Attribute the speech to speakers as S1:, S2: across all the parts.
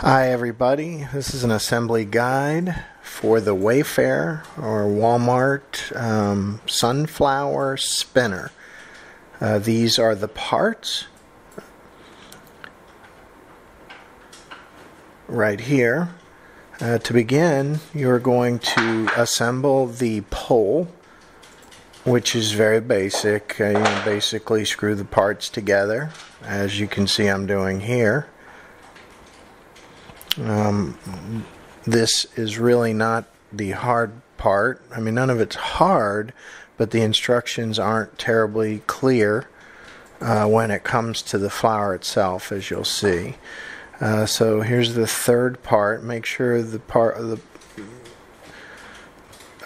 S1: Hi everybody, this is an assembly guide for the Wayfair or Walmart um, sunflower spinner. Uh, these are the parts right here. Uh, to begin, you're going to assemble the pole, which is very basic. Uh, you basically screw the parts together, as you can see I'm doing here. Um, this is really not the hard part. I mean, none of it's hard, but the instructions aren't terribly clear uh, when it comes to the flower itself, as you'll see. Uh, so here's the third part. Make sure the part of the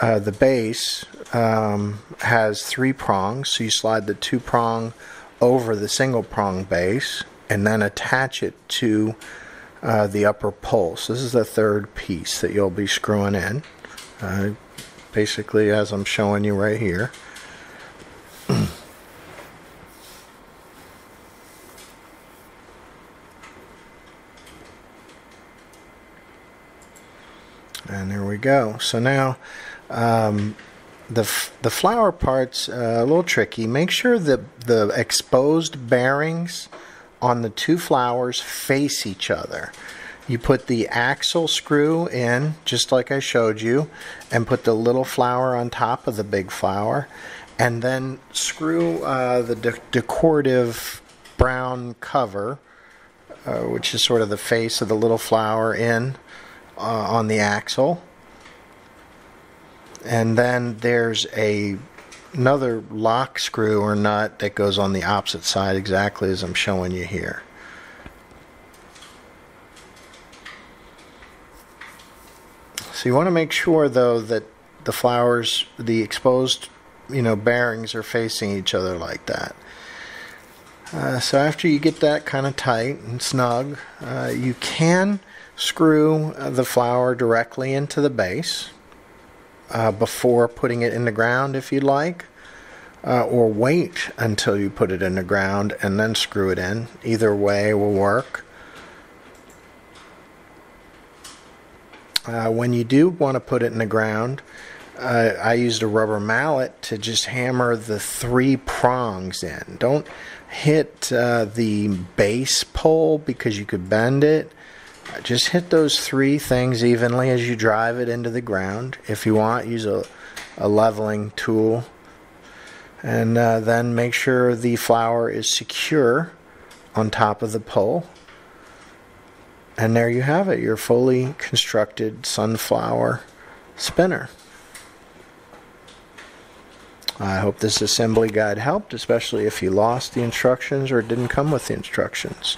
S1: uh, the base um, has three prongs. So you slide the two prong over the single prong base, and then attach it to uh, the upper pulse. This is the third piece that you'll be screwing in. Uh, basically, as I'm showing you right here. and there we go. So now um, the the flower part's uh, a little tricky. Make sure that the exposed bearings on the two flowers face each other. You put the axle screw in, just like I showed you, and put the little flower on top of the big flower, and then screw uh, the de- decorative brown cover, uh, which is sort of the face of the little flower, in uh, on the axle. And then there's a another lock screw or nut that goes on the opposite side exactly as I'm showing you here. So you want to make sure though that the flowers, the exposed, you know, bearings are facing each other like that. Uh, so after you get that kind of tight and snug, uh, you can screw the flower directly into the base uh, before putting it in the ground if you'd like, uh, or wait until you put it in the ground and then screw it in. Either way will work. Uh, when you do want to put it in the ground, uh, I used a rubber mallet to just hammer the three prongs in. Don't hit uh, the base pole because you could bend it just hit those three things evenly as you drive it into the ground. If you want, use a, a leveling tool. And uh, then make sure the flower is secure on top of the pole. And there you have it, your fully constructed sunflower spinner. I hope this assembly guide helped, especially if you lost the instructions or didn't come with the instructions.